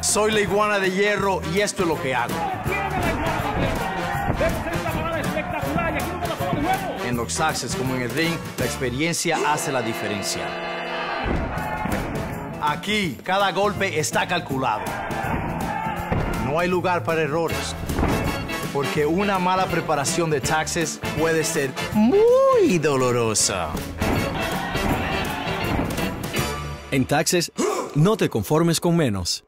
Soy la iguana de hierro y esto es lo que hago. En los Access como en el ring, la experiencia hace la diferencia. Aquí, cada golpe está calculado. No hay lugar para errores. Porque una mala preparación de taxes puede ser muy dolorosa. En Taxes, no te conformes con menos.